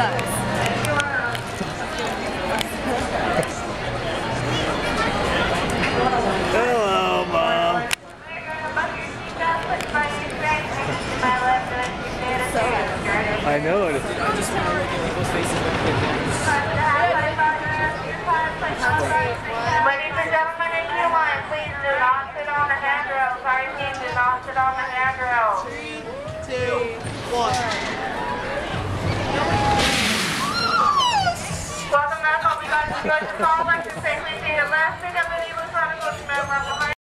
sucks. Hello, Mom. I know it. I just want to look at people's faces when they. Ladies and gentlemen, in your line, please do not sit on the handrail. Sorry, team, do not sit on the handrail. Two, one. I'd like to call, like to say, please be your last name.